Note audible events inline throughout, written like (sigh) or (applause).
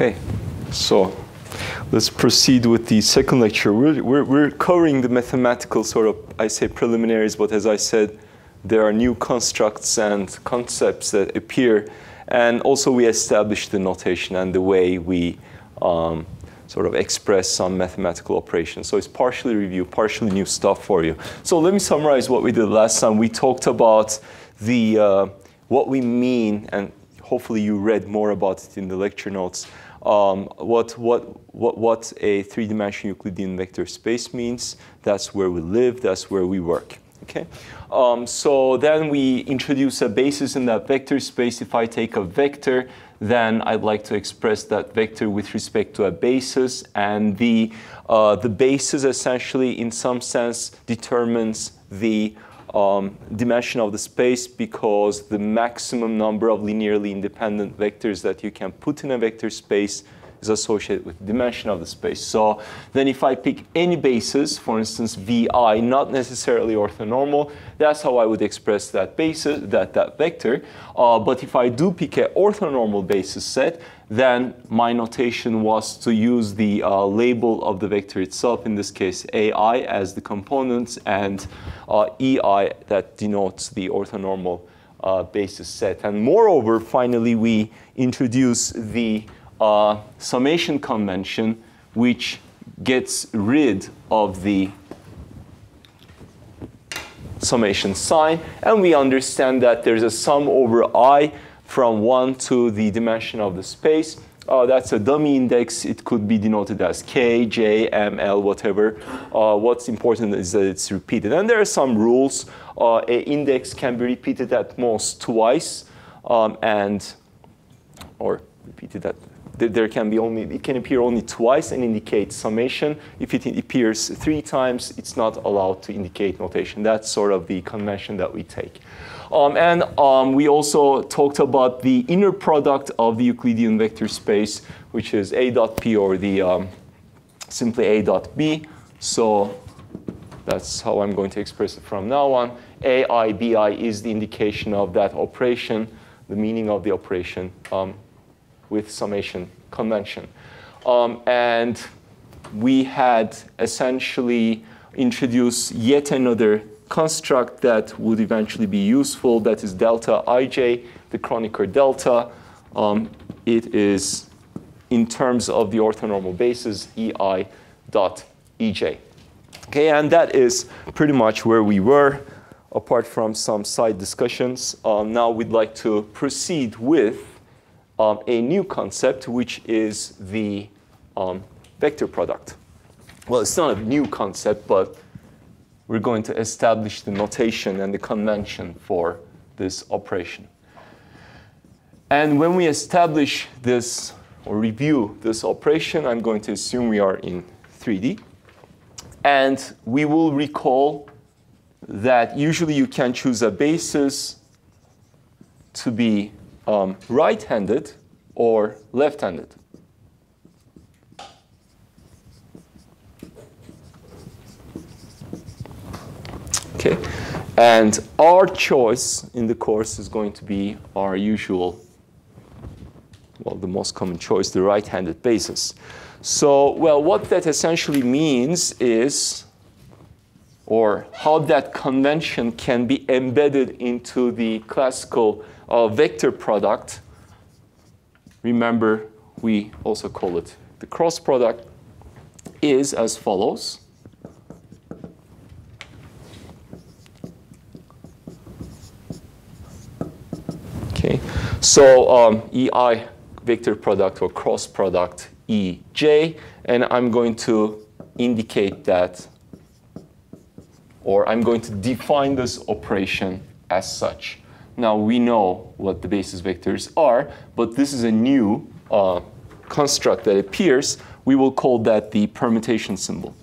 Okay, so let's proceed with the second lecture. We're, we're, we're, covering the mathematical sort of, I say preliminaries, but as I said, there are new constructs and concepts that appear. And also we established the notation and the way we um, sort of express some mathematical operations. So it's partially review, partially new stuff for you. So let me summarize what we did last time. We talked about the, uh, what we mean, and hopefully you read more about it in the lecture notes, um, what, what, what, what a three-dimensional Euclidean vector space means. That's where we live, that's where we work. Okay? Um, so then we introduce a basis in that vector space. If I take a vector, then I'd like to express that vector with respect to a basis. And the, uh, the basis essentially, in some sense, determines the um, dimension of the space because the maximum number of linearly independent vectors that you can put in a vector space is associated with the dimension of the space. So then if I pick any basis, for instance, vi, not necessarily orthonormal, that's how I would express that basis, that, that vector. Uh, but if I do pick an orthonormal basis set, then my notation was to use the uh, label of the vector itself, in this case ai as the components, and uh, ei that denotes the orthonormal uh, basis set. And moreover, finally, we introduce the uh, summation convention, which gets rid of the summation sign. And we understand that there's a sum over i from 1 to the dimension of the space. Uh, that's a dummy index. It could be denoted as k, j, m, l, whatever. Uh, what's important is that it's repeated. And there are some rules. Uh, a index can be repeated at most twice, um, and or repeated at there can be only, it can appear only twice and indicate summation. If it appears three times, it's not allowed to indicate notation. That's sort of the convention that we take. Um, and um, we also talked about the inner product of the Euclidean vector space, which is a dot p or the um, simply a dot b. So that's how I'm going to express it from now on. AIBI is the indication of that operation, the meaning of the operation. With summation convention. Um, and we had essentially introduced yet another construct that would eventually be useful, that is delta ij, the Kronecker delta. Um, it is, in terms of the orthonormal basis, ei dot ej. Okay, and that is pretty much where we were, apart from some side discussions. Um, now we'd like to proceed with um, a new concept, which is the um, vector product. Well, it's not a new concept, but we're going to establish the notation and the convention for this operation. And when we establish this or review this operation, I'm going to assume we are in 3D. And we will recall that usually you can choose a basis to be um, right-handed or left-handed. Okay, and our choice in the course is going to be our usual, well, the most common choice, the right-handed basis. So, well, what that essentially means is, or how that convention can be embedded into the classical uh, vector product, remember we also call it the cross product, is as follows. Okay, so um, EI vector product or cross product EJ, and I'm going to indicate that, or I'm going to define this operation as such. Now we know what the basis vectors are, but this is a new uh, construct that appears. We will call that the permutation symbol.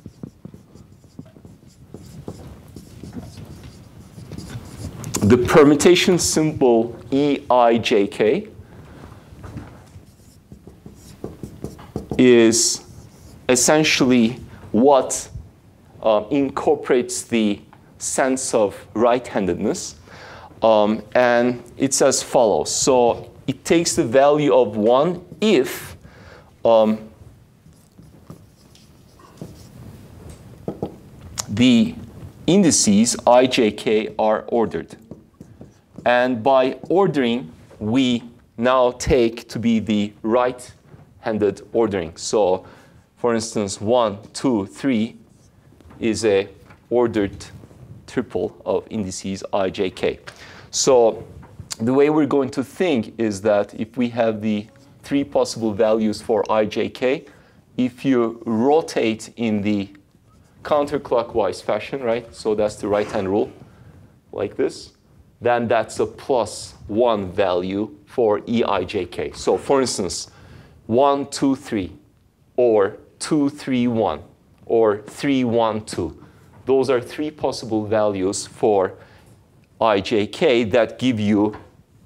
The permutation symbol EIJK is essentially what uh, incorporates the sense of right-handedness um, and it's as follows. So it takes the value of 1 if um, the indices i, j, k are ordered. And by ordering, we now take to be the right-handed ordering. So for instance, 1, 2, 3 is a ordered triple of indices i, j, k. So the way we're going to think is that if we have the three possible values for i, j, k, if you rotate in the counterclockwise fashion, right? So that's the right-hand rule, like this. Then that's a plus one value for eijk. So for instance, one, two, three, or two, three, one, or three, one, two. Those are three possible values for ijk that give you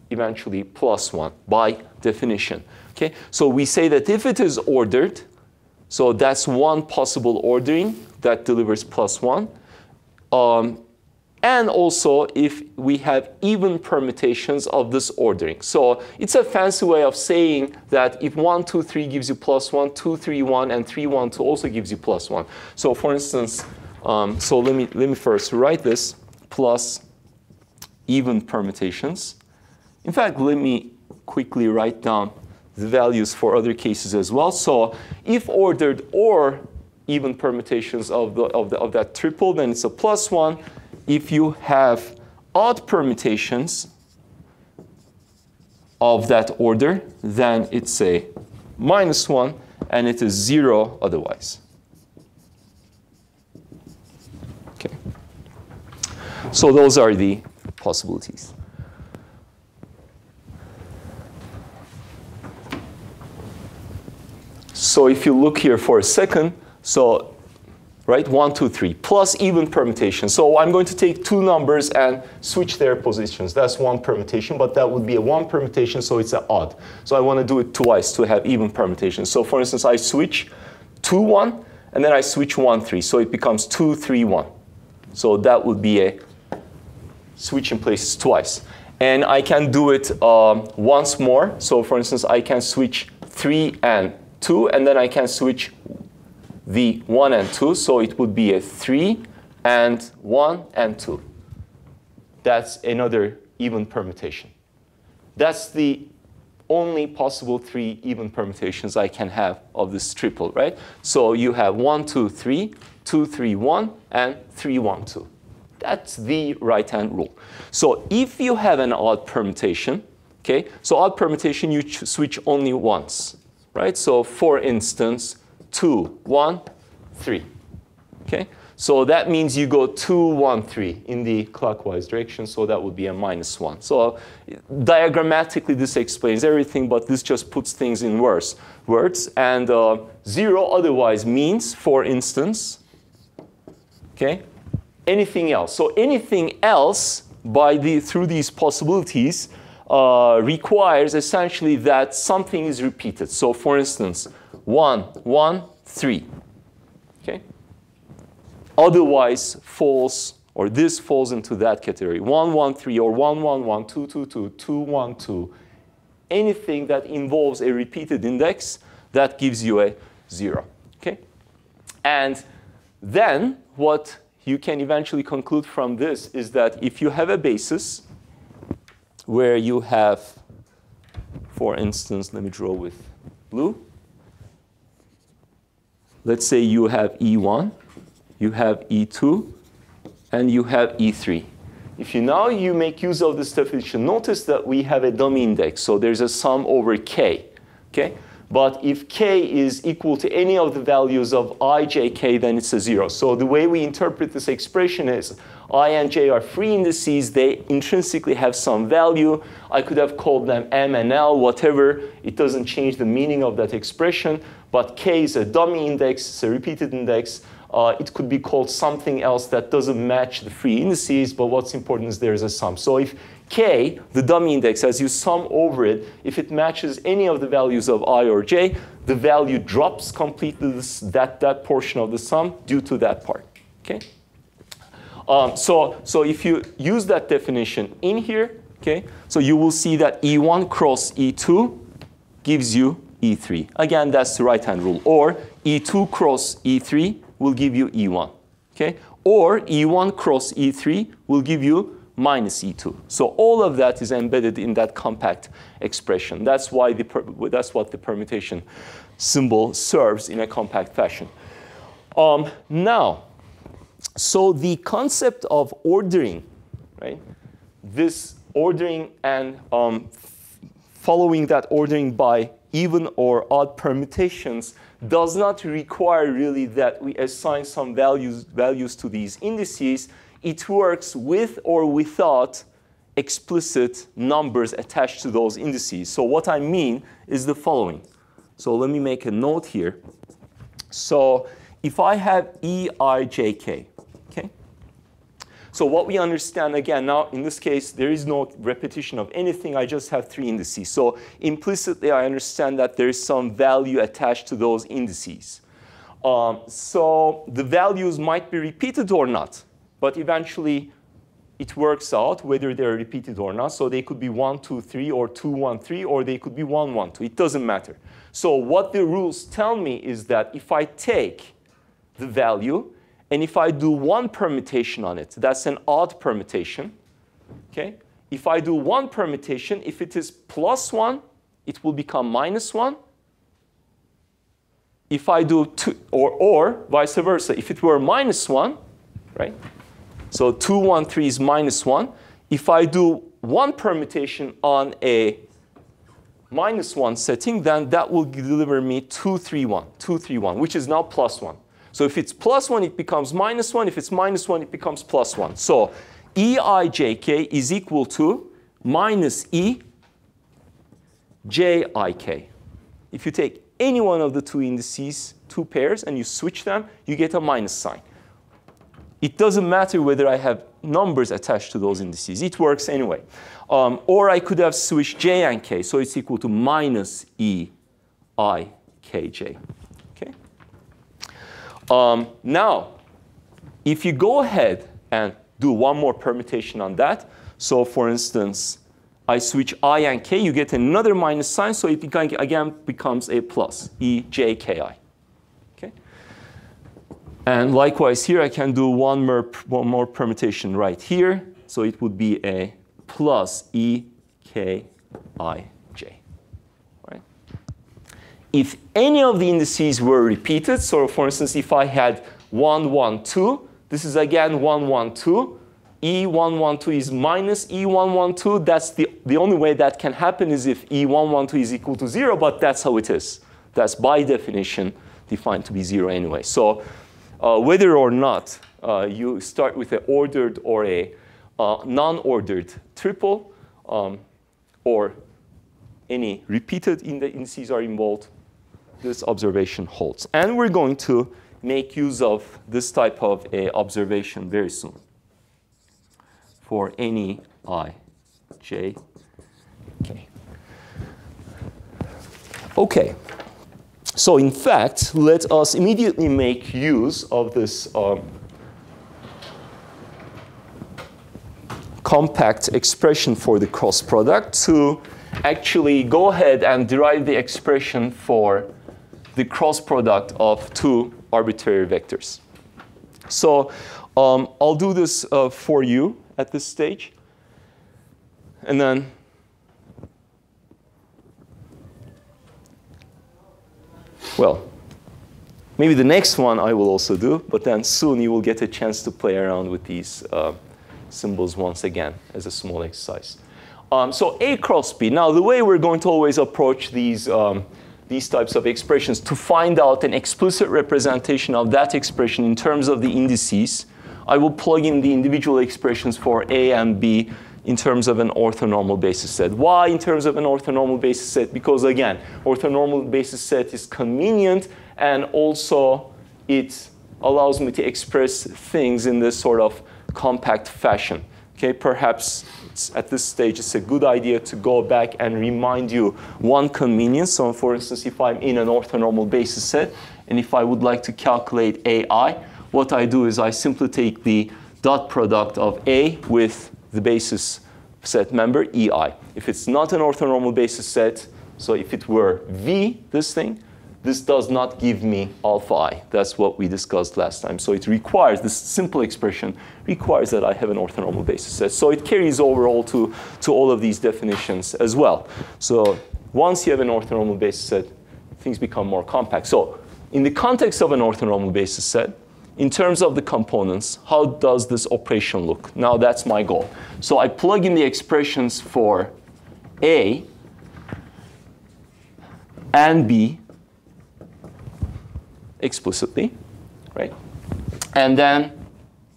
eventually plus one by definition. Okay, so we say that if it is ordered, so that's one possible ordering that delivers plus one. Um, and also if we have even permutations of this ordering. So it's a fancy way of saying that if 1, 2, 3 gives you plus 1, 2, 3, 1, and 3, 1, 2 also gives you plus 1. So for instance, um, so let me, let me first write this plus even permutations. In fact, let me quickly write down the values for other cases as well. So if ordered or even permutations of, the, of, the, of that triple, then it's a plus 1. If you have odd permutations of that order, then it's a minus 1, and it is 0 otherwise. Okay. So those are the possibilities. So if you look here for a second, so right, one, two, three, plus even permutation. So I'm going to take two numbers and switch their positions. That's one permutation, but that would be a one permutation, so it's an odd. So I want to do it twice to have even permutation. So for instance, I switch two, one, and then I switch one, three. So it becomes two, three, one. So that would be a switch in places twice. And I can do it um, once more. So for instance, I can switch 3 and 2, and then I can switch the 1 and 2. So it would be a 3 and 1 and 2. That's another even permutation. That's the only possible three even permutations I can have of this triple, right? So you have 1, 2, 3, 2, 3, 1, and 3, 1, 2. That's the right-hand rule. So if you have an odd permutation, okay, so odd permutation you switch only once right? So for instance, 2, 1, 3. Okay? So that means you go 2, 1, 3 in the clockwise direction, so that would be a minus 1. So diagrammatically, this explains everything, but this just puts things in worse words. And uh, 0 otherwise means, for instance, okay, anything else. So anything else by the, through these possibilities uh, requires essentially that something is repeated. So for instance, 1, 1, 3. Okay? Otherwise falls, or this falls into that category. 1, 1, 3, or 1, 1, 1, 2, 2, 2, 2, 1, 2. Anything that involves a repeated index, that gives you a 0. Okay? And then what you can eventually conclude from this is that if you have a basis, where you have, for instance, let me draw with blue. Let's say you have E1, you have E2, and you have E3. If you now you make use of this definition, notice that we have a dummy index. So there's a sum over k. Okay? But if k is equal to any of the values of i, j, k, then it's a 0. So the way we interpret this expression is I and J are free indices. They intrinsically have some value. I could have called them M and L, whatever. It doesn't change the meaning of that expression. But K is a dummy index. It's a repeated index. Uh, it could be called something else that doesn't match the free indices, but what's important is there's a sum. So if k, the dummy index, as you sum over it, if it matches any of the values of i or j, the value drops completely this, that, that portion of the sum due to that part. Okay? Um, so, so if you use that definition in here, okay, so you will see that E1 cross E2 gives you E3. Again, that's the right-hand rule. Or E2 cross E3 will give you E1. Okay? Or E1 cross E3 will give you minus E2. So all of that is embedded in that compact expression. That's, why the that's what the permutation symbol serves in a compact fashion. Um, now, so the concept of ordering, right? This ordering and um, following that ordering by even or odd permutations does not require really that we assign some values, values to these indices. It works with or without explicit numbers attached to those indices. So what I mean is the following. So let me make a note here. So if I have EIJK, okay? So what we understand, again, now in this case, there is no repetition of anything. I just have three indices. So implicitly, I understand that there is some value attached to those indices. Um, so the values might be repeated or not, but eventually it works out whether they're repeated or not. So they could be 1, 2, 3, or 2, 1, 3, or they could be 1, 1, 2. It doesn't matter. So what the rules tell me is that if I take the value, and if I do one permutation on it, that's an odd permutation. Okay? If I do one permutation, if it is plus 1, it will become minus 1. If I do two, or, or vice versa, if it were minus 1, right? So 2, 1, 3 is minus 1. If I do one permutation on a minus 1 setting, then that will deliver me 2, 3, 1, 2, 3, 1, which is now plus 1. So if it's plus 1, it becomes minus 1. If it's minus 1, it becomes plus 1. So Eijk is equal to minus E Jik. If you take any one of the two indices, two pairs, and you switch them, you get a minus sign. It doesn't matter whether I have numbers attached to those indices. It works anyway. Um, or I could have switched j and k, so it's equal to minus e i k j. Um, now, if you go ahead and do one more permutation on that, so for instance, I switch i and k, you get another minus sign, so it again becomes a plus, e j k i. And likewise here, I can do one more, one more permutation right here, so it would be a plus E K I J. Right? if any of the indices were repeated, so for instance, if I had 1, 1, 2, this is again 1, 1, 2, E112 is minus E112. That's the, the only way that can happen is if E112 is equal to 0, but that's how it is. That's by definition defined to be 0 anyway. So uh, whether or not uh, you start with an ordered or a uh, non-ordered triple, um, or any repeated indices are involved, this observation holds. And we're going to make use of this type of a observation very soon for any i, j, k. Okay. So in fact, let us immediately make use of this um, compact expression for the cross product to actually go ahead and derive the expression for the cross product of two arbitrary vectors. So um, I'll do this uh, for you at this stage. And then well, maybe the next one I will also do, but then soon you will get a chance to play around with these uh, symbols once again as a small exercise. Um, so A cross B. Now, the way we're going to always approach these um, these types of expressions to find out an explicit representation of that expression in terms of the indices, I will plug in the individual expressions for A and B in terms of an orthonormal basis set. Why in terms of an orthonormal basis set? Because again, orthonormal basis set is convenient and also it allows me to express things in this sort of compact fashion. Okay, perhaps at this stage, it's a good idea to go back and remind you one convenience. So for instance, if I'm in an orthonormal basis set, and if I would like to calculate AI, what I do is I simply take the dot product of A with the basis set member, EI. If it's not an orthonormal basis set, So if it were V, this thing, this does not give me alpha i. That's what we discussed last time. So it requires, this simple expression requires that I have an orthonormal basis set. So it carries over all to, to all of these definitions as well. So once you have an orthonormal basis set, things become more compact. So in the context of an orthonormal basis set, in terms of the components, how does this operation look? Now that's my goal. So I plug in the expressions for A and B explicitly, right? And then,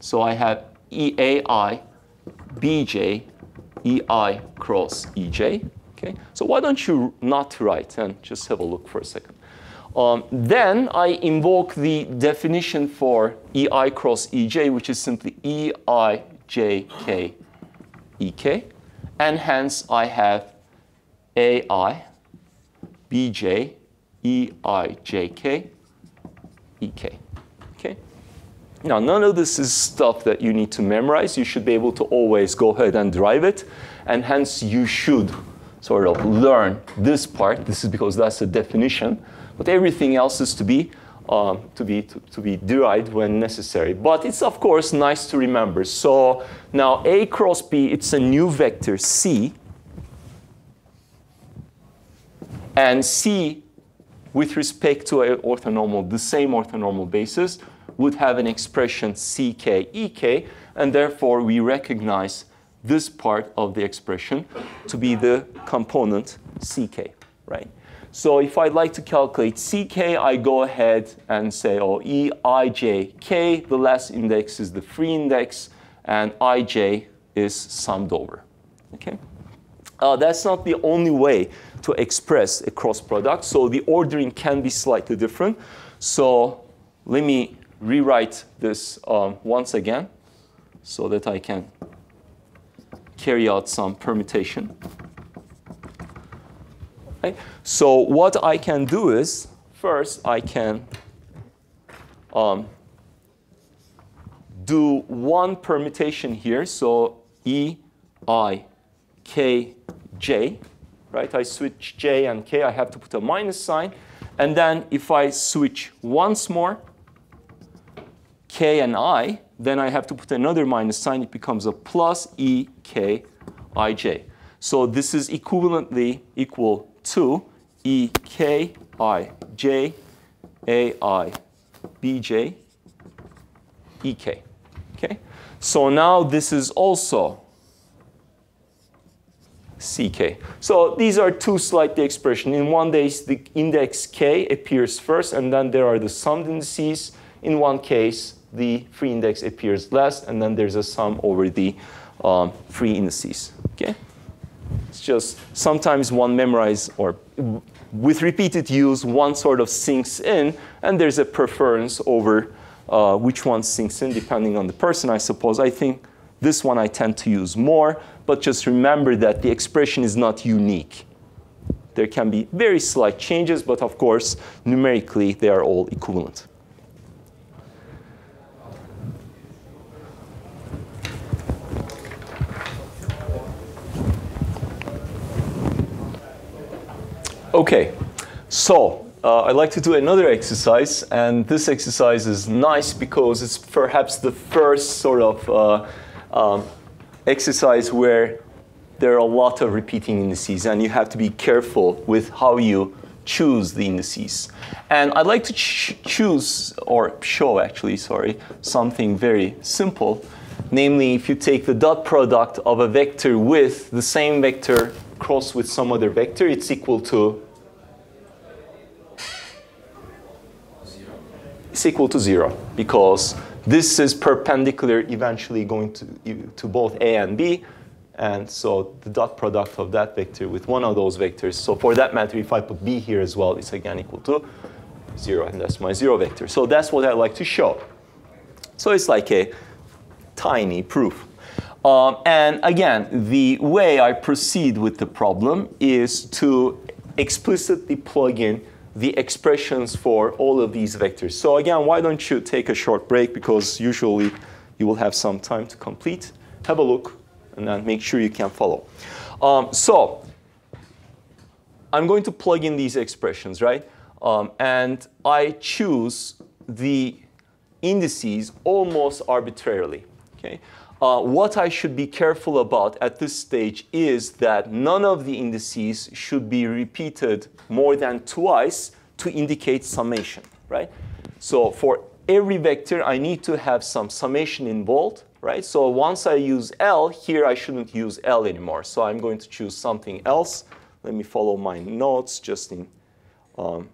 so I have EAI, BJ, EI cross EJ, okay? So why don't you not write and just have a look for a second. Um, then I invoke the definition for EI cross EJ, which is simply EIJK EK. And hence I have AI, BJ, EIJK, EK. Okay? Now, none of this is stuff that you need to memorize. You should be able to always go ahead and drive it. And hence, you should sort of learn this part. This is because that's a definition. But everything else is to be, um, to, be, to, to be derived when necessary. But it's, of course, nice to remember. So now A cross B, it's a new vector C. And C, with respect to an orthonormal, the same orthonormal basis, would have an expression ck ek, and therefore we recognize this part of the expression to be the component ck, right? So if I'd like to calculate ck, I go ahead and say, oh, eijk, the last index is the free index, and ij is summed over. Okay? Uh, that's not the only way to express a cross product, so the ordering can be slightly different. So let me rewrite this um, once again so that I can carry out some permutation. Okay. So what I can do is, first I can um, do one permutation here. So E, I, K, J, right? I switch J and K, I have to put a minus sign. And then if I switch once more, K and I, then I have to put another minus sign. It becomes a plus E, K, I, J. So this is equivalently equal to E K I J A I B J E K. Okay? So now this is also CK. So these are two slightly expressions. In one case, the index K appears first, and then there are the summed indices. In one case, the free index appears last, and then there's a sum over the um, free indices. Okay? Just sometimes one memorize or with repeated use, one sort of sinks in, and there's a preference over uh, which one sinks in depending on the person, I suppose. I think this one I tend to use more, but just remember that the expression is not unique. There can be very slight changes, but of course, numerically, they are all equivalent. Okay, so uh, I'd like to do another exercise, and this exercise is nice because it's perhaps the first sort of uh, um, exercise where there are a lot of repeating indices, and you have to be careful with how you choose the indices. And I'd like to ch choose, or show actually, sorry, something very simple. Namely, if you take the dot product of a vector with the same vector cross with some other vector, it's equal to it's equal to zero because this is perpendicular eventually going to, to both A and B. And so the dot product of that vector with one of those vectors. So for that matter, if I put B here as well, it's again equal to zero, and that's my zero vector. So that's what I like to show. So it's like a tiny proof. Um, and again, the way I proceed with the problem is to explicitly plug in the expressions for all of these vectors. So again, why don't you take a short break because usually you will have some time to complete. Have a look and then make sure you can follow. Um, so I'm going to plug in these expressions, right? Um, and I choose the indices almost arbitrarily. Okay? Uh, what I should be careful about at this stage is that none of the indices should be repeated more than twice to indicate summation, right? So for every vector, I need to have some summation involved, right? So once I use L, here I shouldn't use L anymore. So I'm going to choose something else. Let me follow my notes just in, um,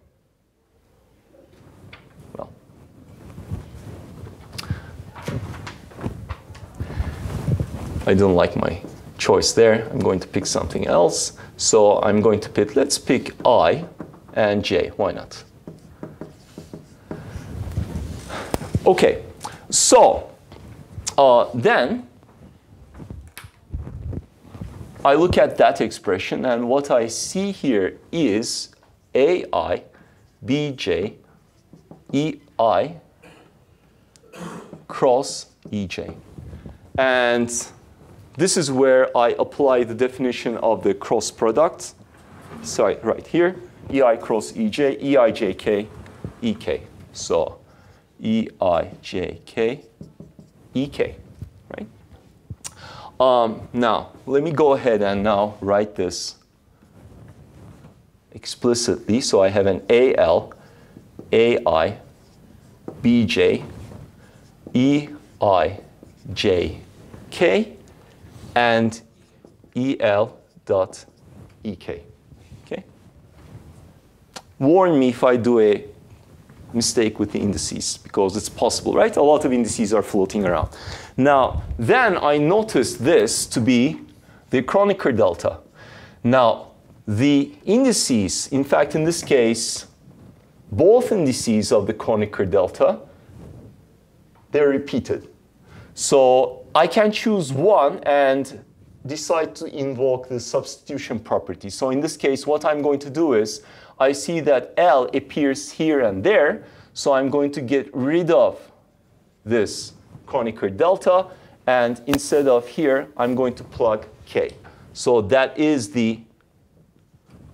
I don't like my choice there. I'm going to pick something else. So I'm going to pick, let's pick I and J. Why not? Okay, so uh, then I look at that expression, and what I see here is AI, BJ, EI cross EJ. And this is where I apply the definition of the cross product. Sorry, right here, EI cross EJ, EIJK, EK. So EIJK, EK, right? Um, now, let me go ahead and now write this explicitly. So I have an AL, AI, BJ, EIJK, and EL dot EK. Okay? Warn me if I do a mistake with the indices because it's possible, right? A lot of indices are floating around. Now, then I noticed this to be the Kronecker delta. Now, the indices, in fact, in this case, both indices of the Kronecker delta, they're repeated. So I can choose one and decide to invoke the substitution property. So in this case, what I'm going to do is I see that L appears here and there, so I'm going to get rid of this Kronecker delta, and instead of here, I'm going to plug K. So that is the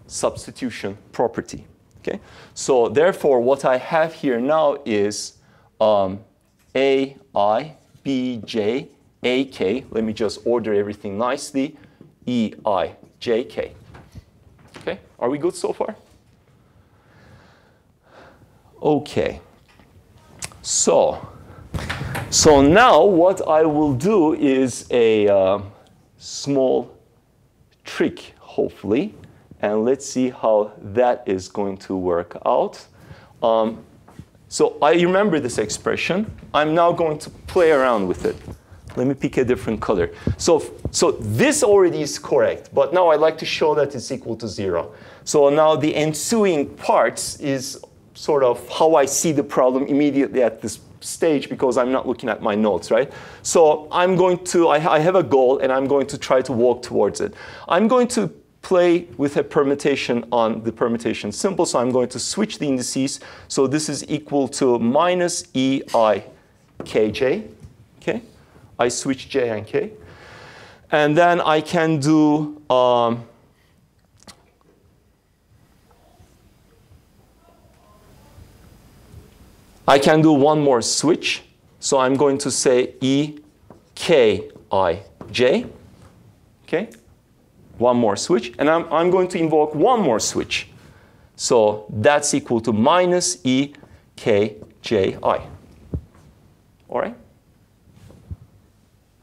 substitution property. Okay? So therefore, what I have here now is um, A, I, B, J, A, K. Let me just order everything nicely. E, I, J, K. Okay? Are we good so far? Okay. So, so now what I will do is a uh, small trick, hopefully, and let's see how that is going to work out. Um, so I remember this expression. I'm now going to play around with it. Let me pick a different color. So, so this already is correct, but now I'd like to show that it's equal to zero. So now the ensuing parts is sort of how I see the problem immediately at this stage because I'm not looking at my notes, right? So I'm going to, I, I have a goal and I'm going to try to walk towards it. I'm going to play with a permutation on the permutation symbol. So I'm going to switch the indices. So this is equal to minus EI kj. I switch j and k. And then I can do um, I can do one more switch. So I'm going to say E K I J. Okay? One more switch. And I'm, I'm going to invoke one more switch. So that's equal to minus E K J I. All right?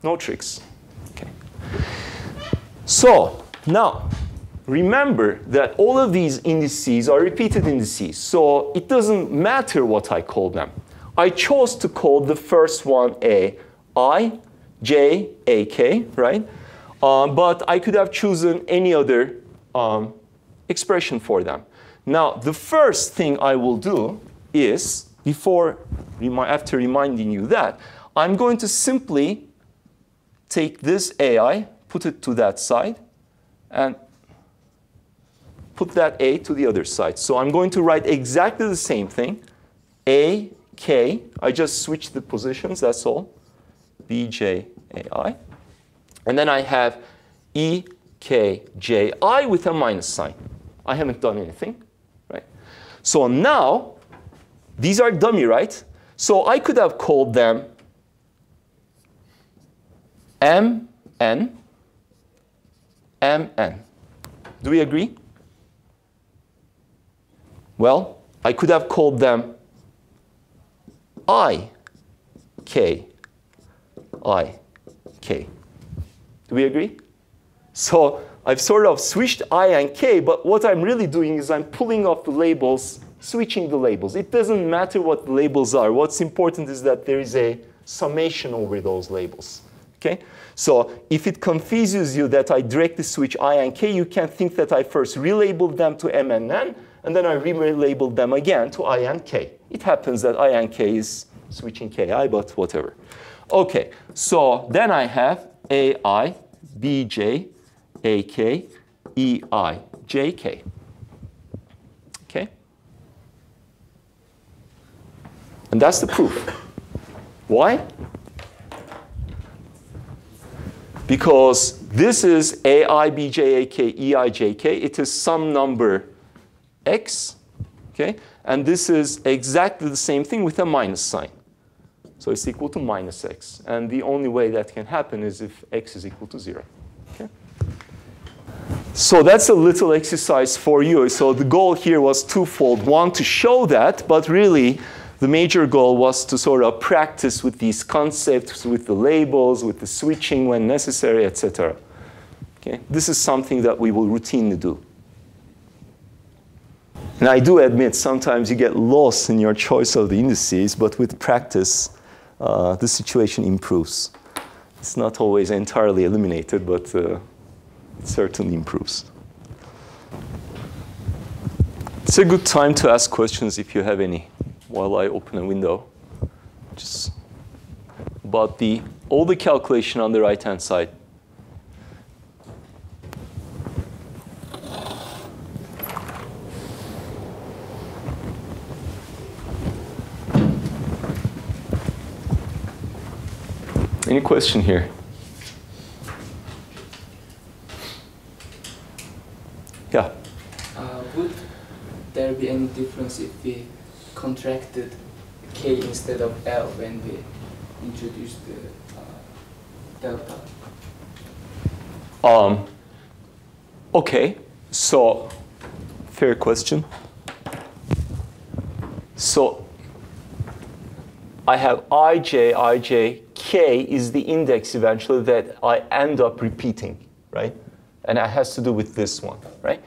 No tricks. Okay. So now remember that all of these indices are repeated indices, so it doesn't matter what I call them. I chose to call the first one a i, j, a, k, right? Um, but I could have chosen any other um, expression for them. Now, the first thing I will do is, before, after reminding you that, I'm going to simply take this ai, put it to that side, and put that A to the other side. So I'm going to write exactly the same thing. A, K, I just switched the positions, that's all. B, J, A, I. And then I have E, K, J, I with a minus sign. I haven't done anything, right? So now, these are dummy, right? So I could have called them M, N, M, N. Do we agree? Well, I could have called them I, K, I, K. Do we agree? So I've sort of switched I and K, but what I'm really doing is I'm pulling off the labels, switching the labels. It doesn't matter what the labels are. What's important is that there is a summation over those labels. Okay? So if it confuses you that I directly switch I and K, you can think that I first relabeled them to M and N, and then I relabeled them again to I and K. It happens that I and K is switching KI, but whatever. Okay, so then I have AI, BJ, AK, EI, JK. Okay? And that's the proof. Why? Because this is AI, BJ, AK, EI, JK. It is some number x, okay? And this is exactly the same thing with a minus sign. So it's equal to minus x. And the only way that can happen is if x is equal to 0. Okay? So that's a little exercise for you. So the goal here was twofold. One, to show that, but really the major goal was to sort of practice with these concepts, with the labels, with the switching when necessary, etc. Okay? This is something that we will routinely do. And I do admit sometimes you get lost in your choice of the indices, but with practice, uh, the situation improves. It's not always entirely eliminated, but uh, it certainly improves. It's a good time to ask questions if you have any while I open a window. Just about the all the calculation on the right-hand side. Any question here? Yeah. Uh, would there be any difference if we contracted k instead of l when we introduced the uh, delta? Um, okay, so fair question. So I have ij, ij, k is the index eventually that I end up repeating, right? And it has to do with this one, right?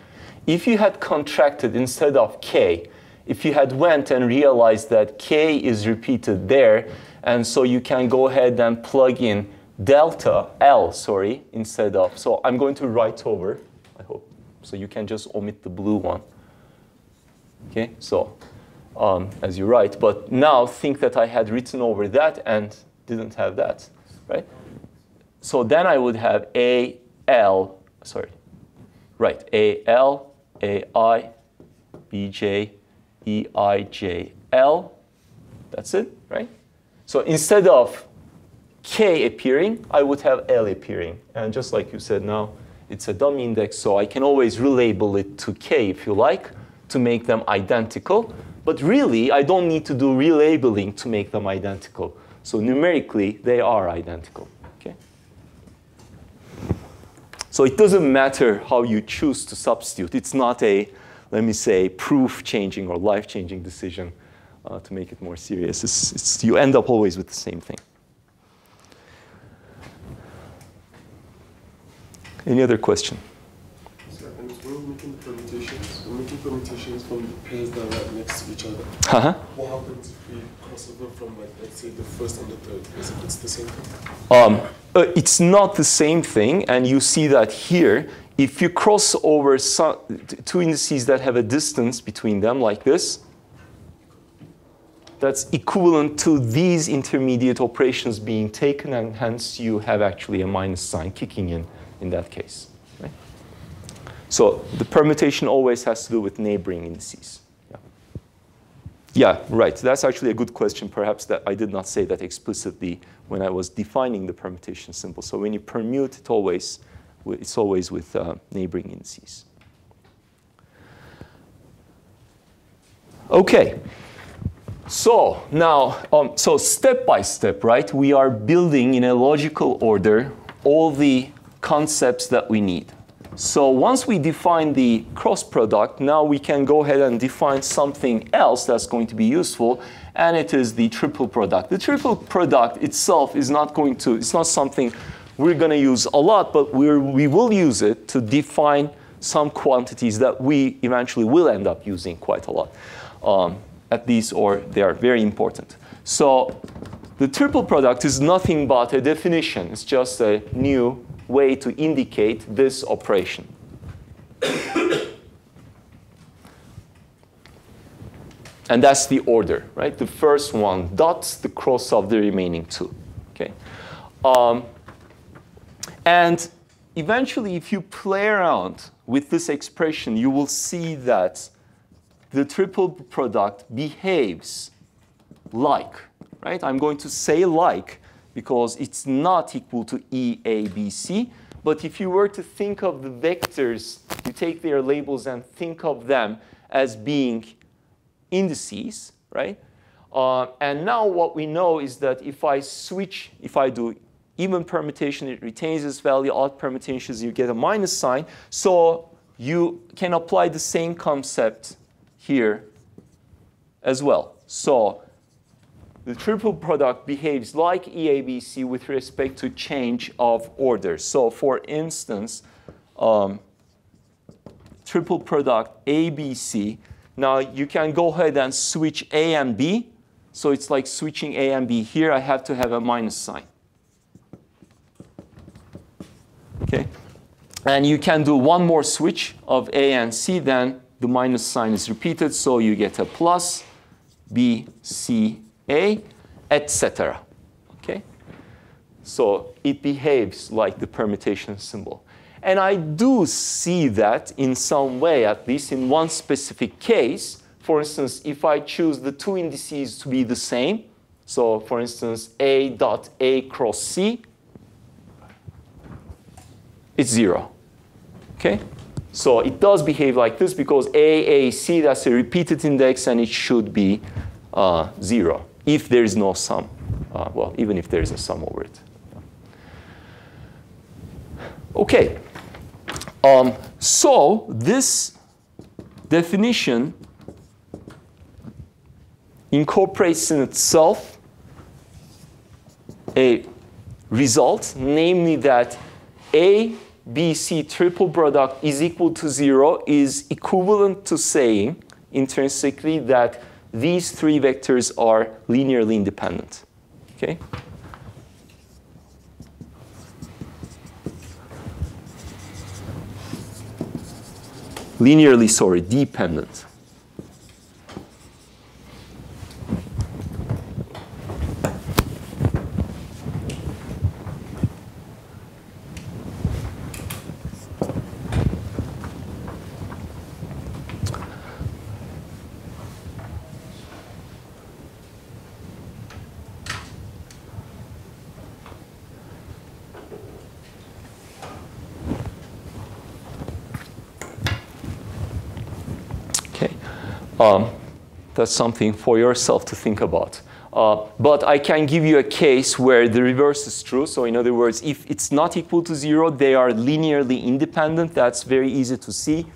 If you had contracted instead of k, if you had went and realized that k is repeated there, and so you can go ahead and plug in delta L, sorry, instead of, so I'm going to write over, I hope, so you can just omit the blue one. Okay, so um, as you write, but now think that I had written over that and didn't have that, right? So then I would have A, L, sorry, right, A, L, A, I, B, J, E, I, J, L. That's it, right? So instead of K appearing, I would have L appearing. And just like you said now, it's a dummy index, so I can always relabel it to K if you like to make them identical. But really, I don't need to do relabeling to make them identical. So numerically, they are identical. Okay? So it doesn't matter how you choose to substitute. It's not a, let me say, proof-changing or life-changing decision uh, to make it more serious. It's, it's, you end up always with the same thing. Any other question? So, and when making permutations, making permutations from the pairs that are right next to each other. Uh-huh. What happens if we cross over from, like, let's say, the first and the third? Is it it's the same thing? Um, uh, it's not the same thing, and you see that here. If you cross over two indices that have a distance between them, like this, that's equivalent to these intermediate operations being taken, and hence you have actually a minus sign kicking in in that case. So the permutation always has to do with neighboring indices. Yeah. yeah, right. That's actually a good question. Perhaps that I did not say that explicitly when I was defining the permutation symbol. So when you permute, it always, it's always with uh, neighboring indices. Okay. So now, um, so step by step, right? We are building in a logical order all the concepts that we need. So once we define the cross product, now we can go ahead and define something else that's going to be useful, and it is the triple product. The triple product itself is not going to, it's not something we're going to use a lot, but we will use it to define some quantities that we eventually will end up using quite a lot. Um, at least, or they are very important. So the triple product is nothing but a definition. It's just a new way to indicate this operation. (coughs) and that's the order, right? The first one dots the cross of the remaining two. Okay. Um, and eventually, if you play around with this expression, you will see that the triple product behaves like, right? I'm going to say like because it's not equal to E, A, B, C. But if you were to think of the vectors, you take their labels and think of them as being indices, right? Uh, and now what we know is that if I switch, if I do even permutation, it retains its value. Odd permutations, you get a minus sign. So you can apply the same concept here as well. So the triple product behaves like EABC with respect to change of order. So for instance, um, triple product ABC, now you can go ahead and switch A and B. So it's like switching A and B. Here I have to have a minus sign. Okay? And you can do one more switch of A and C, then the minus sign is repeated, so you get a plus, B, C, A, etc. Okay? So it behaves like the permutation symbol. And I do see that in some way, at least in one specific case. For instance, if I choose the two indices to be the same, so for instance, A dot A cross C, it's zero. Okay? So it does behave like this because AAC, that's a repeated index, and it should be uh, 0 if there is no sum. Uh, well, even if there is a sum over it. Okay. Um, so this definition incorporates in itself a result, namely that A BC triple product is equal to zero is equivalent to saying intrinsically that these three vectors are linearly independent. Okay? Linearly, sorry, dependent. Um, that's something for yourself to think about. Uh, but I can give you a case where the reverse is true. So in other words, if it's not equal to zero, they are linearly independent. That's very easy to see.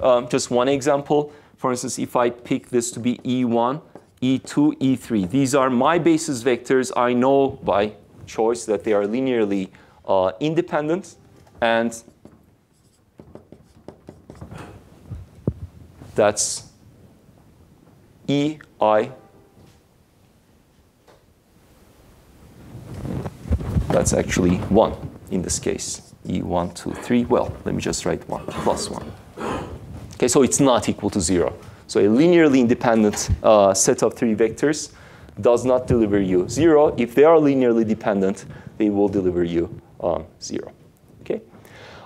Um, just one example. For instance, if I pick this to be E1, E2, E3, these are my basis vectors. I know by choice that they are linearly uh, independent. And that's E, I. That's actually 1 in this case. E, 1, 2, 3. Well, let me just write 1 plus 1. Okay, so it's not equal to 0. So a linearly independent uh, set of three vectors does not deliver you 0. If they are linearly dependent, they will deliver you um, 0. Okay?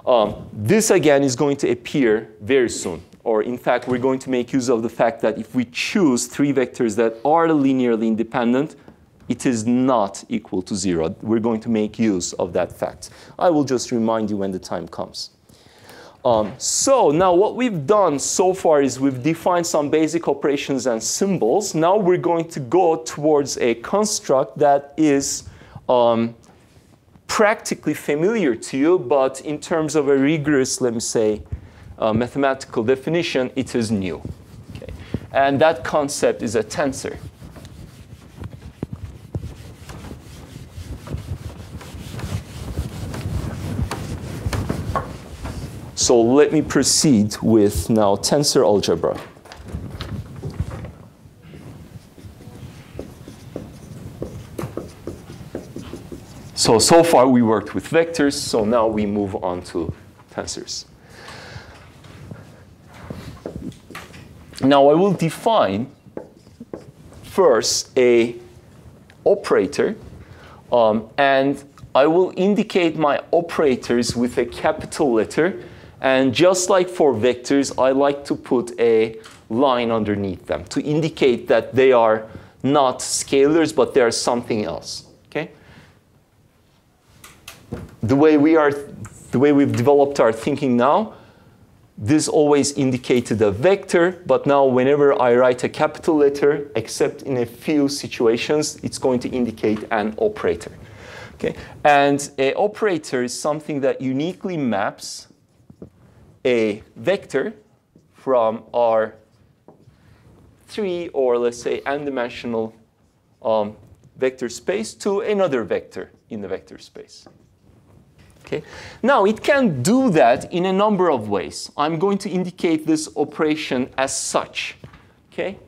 Um, this, again, is going to appear very soon or in fact, we're going to make use of the fact that if we choose three vectors that are linearly independent, it is not equal to zero. We're going to make use of that fact. I will just remind you when the time comes. Um, so now what we've done so far is we've defined some basic operations and symbols. Now we're going to go towards a construct that is um, practically familiar to you, but in terms of a rigorous, let me say, uh, mathematical definition, it is new. Okay. And that concept is a tensor. So let me proceed with now tensor algebra. So, so far we worked with vectors, so now we move on to tensors. Now I will define first a operator um, and I will indicate my operators with a capital letter and just like for vectors, I like to put a line underneath them to indicate that they are not scalars, but they are something else. Okay? The way we are, the way we've developed our thinking now, this always indicated a vector, but now whenever I write a capital letter, except in a few situations, it's going to indicate an operator. Okay? And an operator is something that uniquely maps a vector from our three or let's say n-dimensional um, vector space to another vector in the vector space. Okay. Now it can do that in a number of ways. I'm going to indicate this operation as such. Okay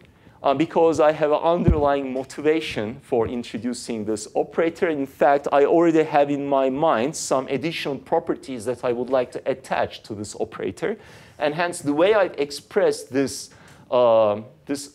uh, because I have an underlying motivation for introducing this operator. In fact, I already have in my mind some additional properties that I would like to attach to this operator. And hence, the way I express this, uh, this,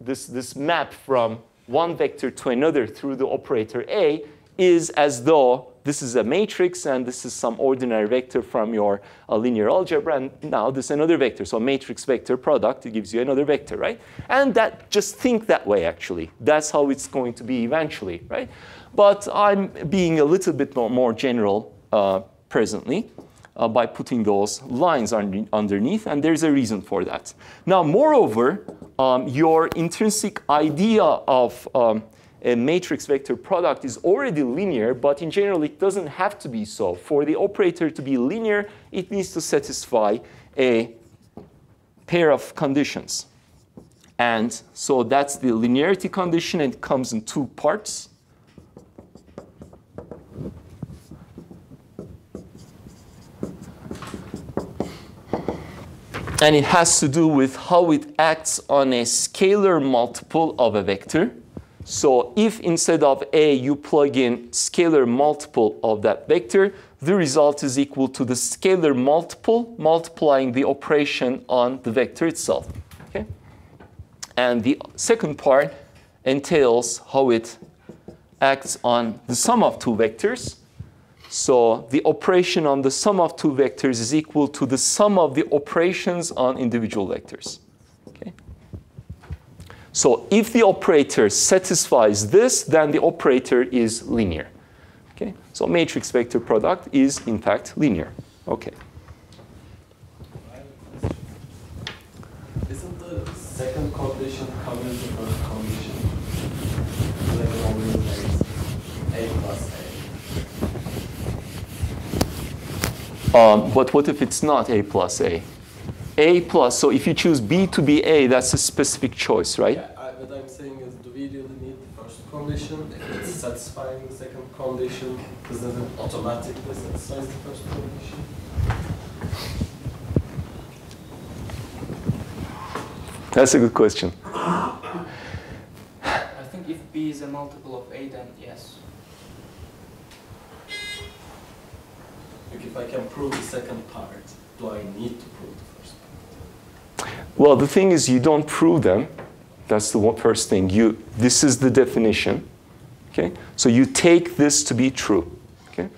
this, this map from one vector to another through the operator A is as though this is a matrix and this is some ordinary vector from your uh, linear algebra and now this is another vector. So matrix vector product it gives you another vector, right? And that just think that way actually. That's how it's going to be eventually, right? But I'm being a little bit more, general uh, presently. Uh, by putting those lines un underneath, and there's a reason for that. Now, moreover, um, your intrinsic idea of um, a matrix vector product is already linear, but in general it doesn't have to be so. For the operator to be linear, it needs to satisfy a pair of conditions. And so that's the linearity condition, and it comes in two parts. And it has to do with how it acts on a scalar multiple of a vector. So if instead of A, you plug in scalar multiple of that vector, the result is equal to the scalar multiple multiplying the operation on the vector itself. Okay? And the second part entails how it acts on the sum of two vectors. So the operation on the sum of two vectors is equal to the sum of the operations on individual vectors. So if the operator satisfies this, then the operator is linear. Okay? So matrix vector product is in fact linear. Okay. Isn't the second condition coming the first condition? Like always A plus A. Um, but what if it's not A plus A? A plus, so if you choose B to be A, that's a specific choice, right? Yeah, I, what I'm saying is, do we really need the first condition? If it's satisfying the second condition, does it automatically satisfy the first condition? That's a good question. I think if B is a multiple of A, then yes. Like if I can prove the second part, do I need to prove the well, the thing is, you don't prove them. That's the first thing. You, this is the definition. Okay? So you take this to be true. Okay?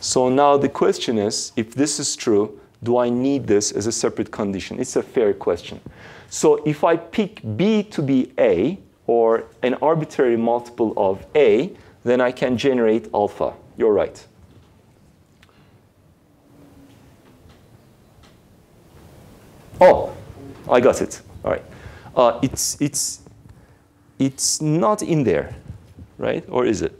So now the question is, if this is true, do I need this as a separate condition? It's a fair question. So if I pick B to be A, or an arbitrary multiple of A, then I can generate alpha. You're right. Oh, I got it. All right. Uh, it's, it's, it's not in there, right? Or is it?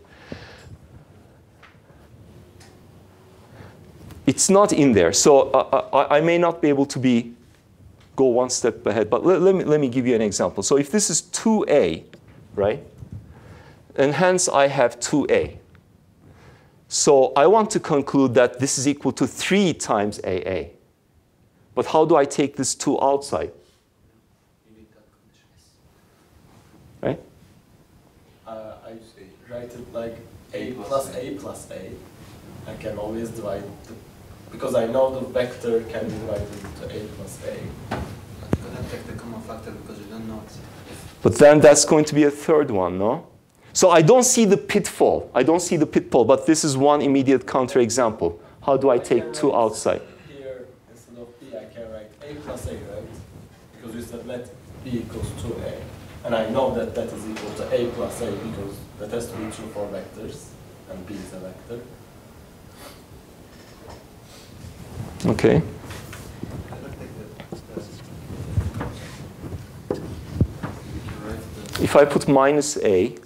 It's not in there. So uh, uh I, I may not be able to be go one step ahead, but let, let, me, let me give you an example. So if this is 2a, right? And hence I have 2a. So I want to conclude that this is equal to 3 times AA. But how do I take this 2 outside? Right? Uh, I write it like a plus a plus a. I can always divide, the, because I know the vector can be divided into a plus a. You cannot take the common factor because you don't know. But then that's going to be a third one, no? So I don't see the pitfall. I don't see the pitfall, but this is one immediate counterexample. How do I take can two outside? Here, instead of b, I can write a plus a, right? Because we said let b equals 2a. And I know that that is equal to a plus a because that has to be true for vectors, and b is a vector. Okay. If I put minus a,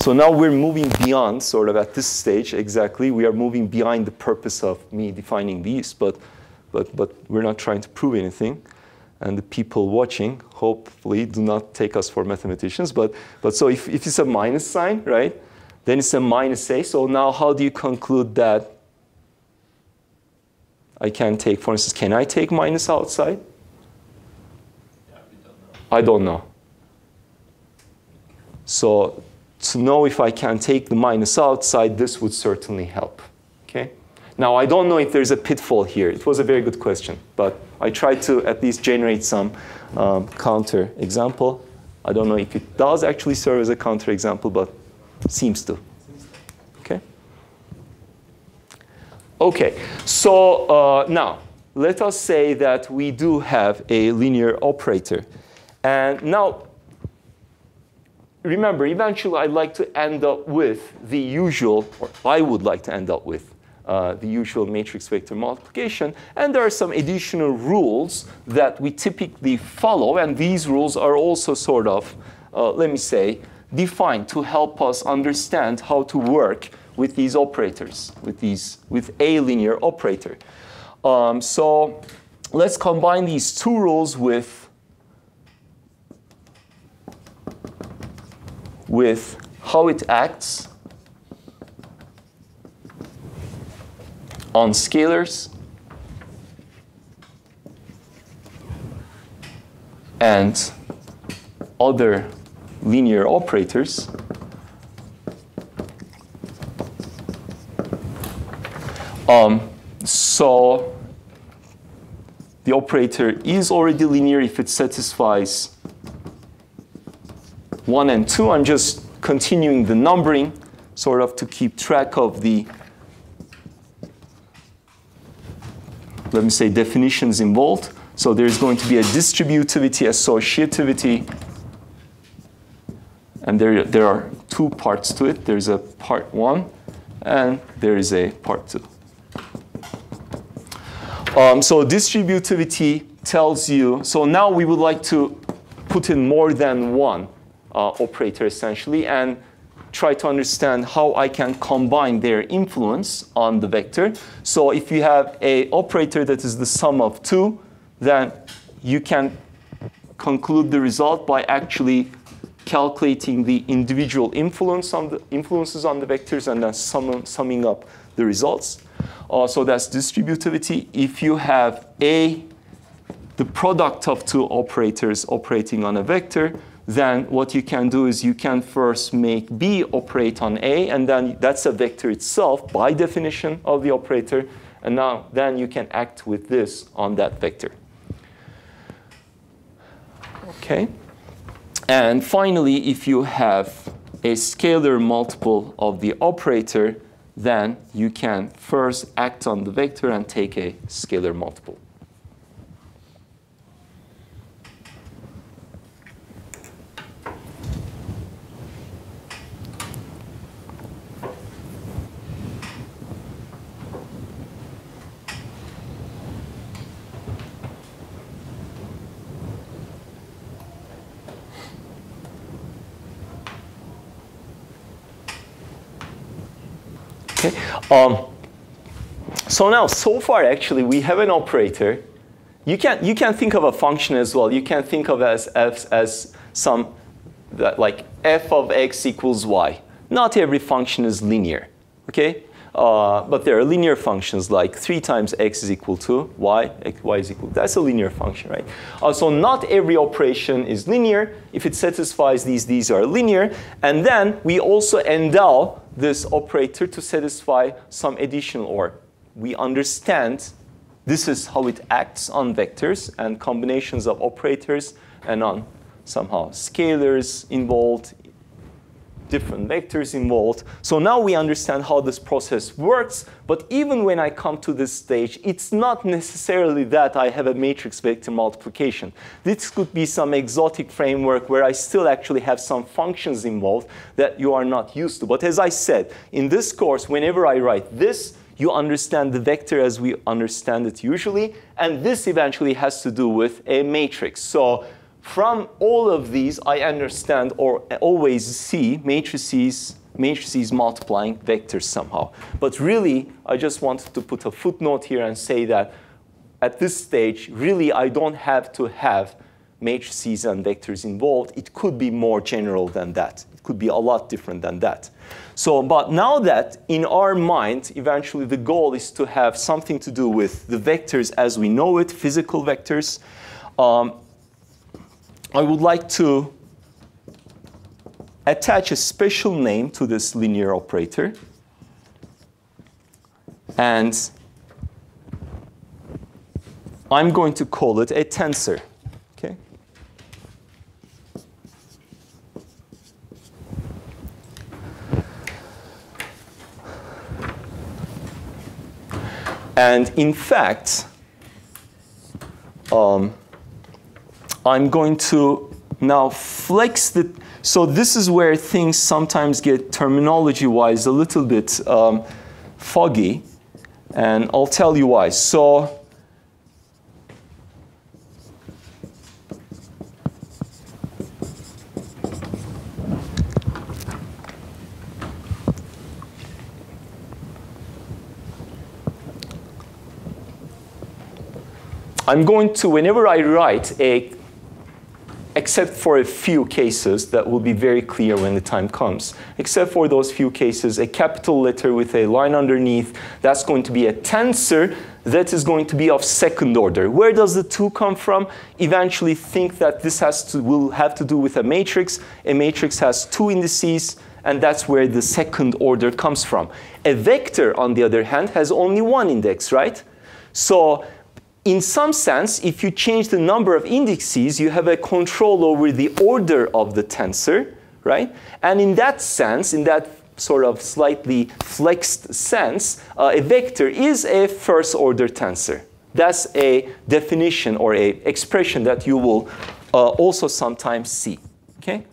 so now we're moving beyond sort of at this stage exactly. We are moving behind the purpose of me defining these, but, but, but we're not trying to prove anything. And the people watching hopefully do not take us for mathematicians. But, but so if, if it's a minus sign, right, then it's a minus a. So now how do you conclude that I can take, for instance, can I take minus outside? I don't know. So to know if I can take the minus outside, this would certainly help. Okay? Now, I don't know if there's a pitfall here. It was a very good question, but I tried to at least generate some um, counter example. I don't know if it does actually serve as a counter example, but seems to. Okay? Okay, so uh, now let us say that we do have a linear operator. And now, remember, eventually I'd like to end up with the usual, or I would like to end up with uh, the usual matrix vector multiplication. And there are some additional rules that we typically follow, and these rules are also sort of, uh, let me say, defined to help us understand how to work with these operators, with these, with a linear operator. Um, so let's combine these two rules with with how it acts on scalars and other linear operators. Um, so the operator is already linear if it satisfies 1 and 2. I'm just continuing the numbering sort of to keep track of the, let me say, definitions involved. So there's going to be a distributivity, associativity, and there, there are two parts to it. There's a part 1, and there is a part 2. Um, so distributivity tells you, so now we would like to put in more than one uh, operator essentially and try to understand how I can combine their influence on the vector. So if you have a operator that is the sum of two, then you can conclude the result by actually calculating the individual influence on the influences on the vectors and then sum, summing up the results. Uh, so that's distributivity. If you have A, the product of two operators operating on a vector, then what you can do is you can first make B operate on A, and then that's a vector itself by definition of the operator. And now then you can act with this on that vector. Okay. And finally, if you have a scalar multiple of the operator, then you can first act on the vector and take a scalar multiple. Okay. Um, so now, so far, actually, we have an operator. You can you can think of a function as well. You can think of as as, as some that like f of x equals y. Not every function is linear. Okay. Uh, but there are linear functions like 3 times x is equal to y, x, y is equal that's a linear function, right? Uh, so not every operation is linear. If it satisfies these, these are linear. And then we also endow this operator to satisfy some additional or we understand this is how it acts on vectors and combinations of operators and on somehow scalars involved, different vectors involved. So now we understand how this process works, but even when I come to this stage, it's not necessarily that I have a matrix vector multiplication. This could be some exotic framework where I still actually have some functions involved that you are not used to. But as I said, in this course, whenever I write this, you understand the vector as we understand it usually, and this eventually has to do with a matrix. So from all of these, I understand or always see matrices, matrices multiplying vectors somehow. But really, I just wanted to put a footnote here and say that at this stage, really, I don't have to have matrices and vectors involved. It could be more general than that. It could be a lot different than that. So, but now that in our mind, eventually the goal is to have something to do with the vectors as we know it, physical vectors, um, I would like to attach a special name to this linear operator. And I'm going to call it a tensor. Okay? And in fact, um, I'm going to now flex the, so this is where things sometimes get terminology-wise a little bit um, foggy, and I'll tell you why. So I'm going to, whenever I write a, except for a few cases that will be very clear when the time comes, except for those few cases, a capital letter with a line underneath, that's going to be a tensor that is going to be of second order. Where does the two come from? Eventually think that this has to, will have to do with a matrix. A matrix has two indices, and that's where the second order comes from. A vector, on the other hand, has only one index, right? So in some sense, if you change the number of indices, you have a control over the order of the tensor, right? And in that sense, in that sort of slightly flexed sense, uh, a vector is a first order tensor. That's a definition or a expression that you will uh, also sometimes see, okay?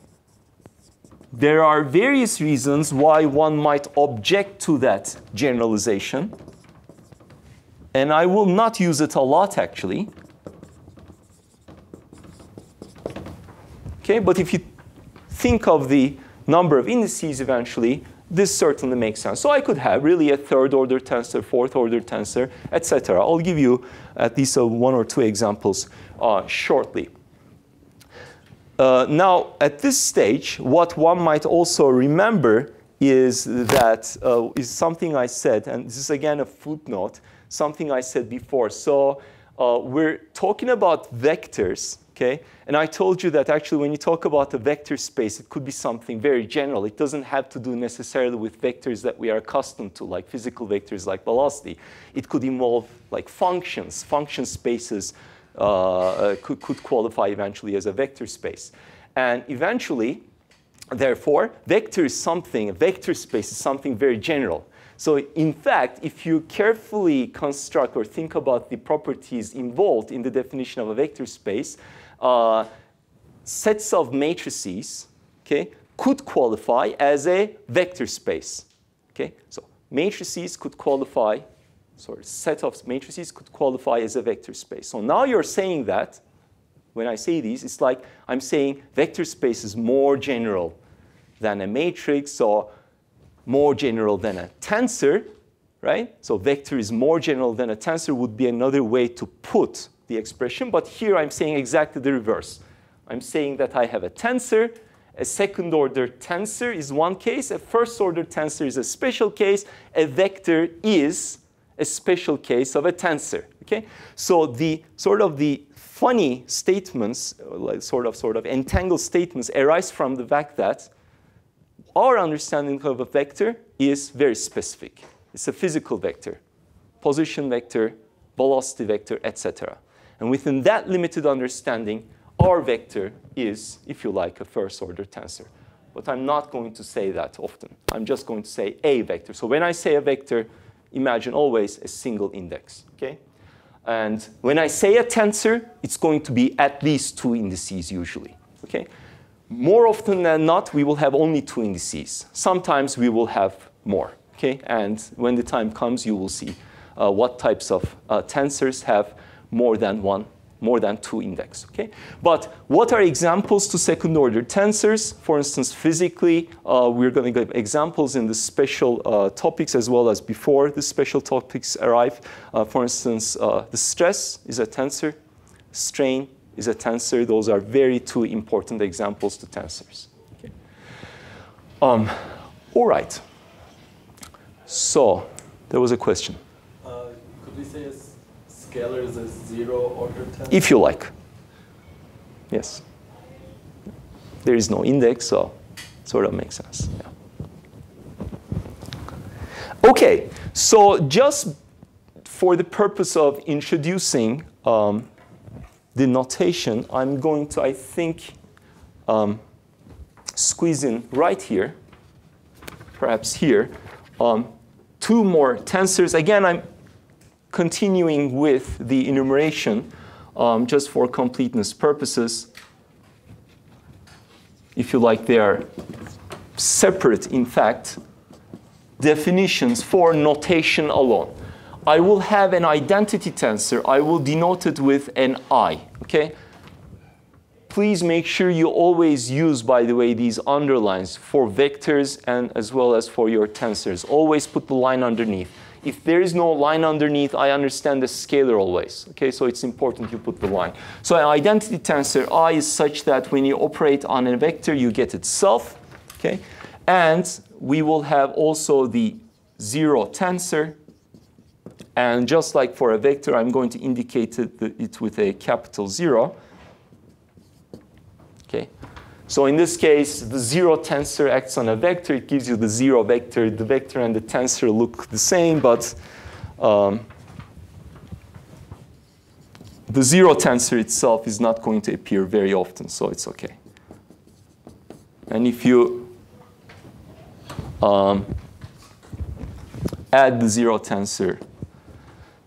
There are various reasons why one might object to that generalization and I will not use it a lot actually. Okay, but if you think of the number of indices eventually, this certainly makes sense. So I could have really a third order tensor, fourth order tensor, etc. I'll give you at least one or two examples uh, shortly. Uh, now, at this stage, what one might also remember is that uh, is something I said, and this is again a footnote, something I said before. So uh, we're talking about vectors, okay? And I told you that actually when you talk about a vector space, it could be something very general. It doesn't have to do necessarily with vectors that we are accustomed to, like physical vectors like velocity. It could involve like functions. Function spaces uh, uh, could, could qualify eventually as a vector space. And eventually, therefore, vector is something, vector space is something very general. So in fact, if you carefully construct or think about the properties involved in the definition of a vector space, uh, sets of matrices okay, could qualify as a vector space. Okay? So matrices could qualify, sorry, set of matrices could qualify as a vector space. So now you're saying that, when I say these, it's like I'm saying vector space is more general than a matrix. or more general than a tensor, right? So vector is more general than a tensor would be another way to put the expression. But here I'm saying exactly the reverse. I'm saying that I have a tensor. A second order tensor is one case. A first order tensor is a special case. A vector is a special case of a tensor. Okay? So the sort of the funny statements, sort of sort of entangled statements, arise from the fact that our understanding of a vector is very specific. It's a physical vector, position vector, velocity vector, etc. And within that limited understanding, our vector is, if you like, a first order tensor. But I'm not going to say that often. I'm just going to say a vector. So when I say a vector, imagine always a single index. Okay? And when I say a tensor, it's going to be at least two indices usually. Okay? More often than not, we will have only two indices. Sometimes we will have more. Okay? And when the time comes, you will see uh, what types of uh, tensors have more than one, more than two index. Okay? But what are examples to second order tensors? For instance, physically, uh, we're going to give examples in the special uh, topics as well as before the special topics arrive. Uh, for instance, uh, the stress is a tensor, strain is a tensor. Those are very two important examples to tensors. Okay? Um, all right. So there was a question. Uh, could we say scalar is a zero order tensor? If you like. Yes. There is no index, so sort of makes sense. Yeah. Okay, so just for the purpose of introducing um, the notation, I'm going to, I think, um, squeeze in right here, perhaps here, um, two more tensors. Again, I'm continuing with the enumeration um, just for completeness purposes. If you like, they are separate, in fact, definitions for notation alone. I will have an identity tensor. I will denote it with an I, okay? Please make sure you always use, by the way, these underlines for vectors and as well as for your tensors. Always put the line underneath. If there is no line underneath, I understand the scalar always. Okay, so it's important you put the line. So an identity tensor I is such that when you operate on a vector, you get itself. Okay, and we will have also the zero tensor. And just like for a vector, I'm going to indicate it, it with a capital zero. Okay. So in this case, the zero tensor acts on a vector. It gives you the zero vector. The vector and the tensor look the same, but um, the zero tensor itself is not going to appear very often, so it's okay. And if you um, add the zero tensor